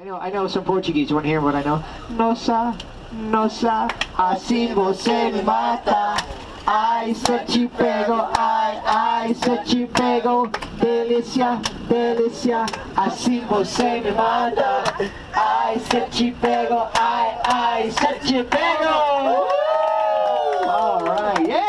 I know, I know some Portuguese. You want to hear what I know? Nossa, nossa, assim você me mata. Ai, se te pego, ai, ai, se te pego. Delícia, delícia, assim você me mata. Ai, se te pego, ai, ai, se te pego. All right, yeah.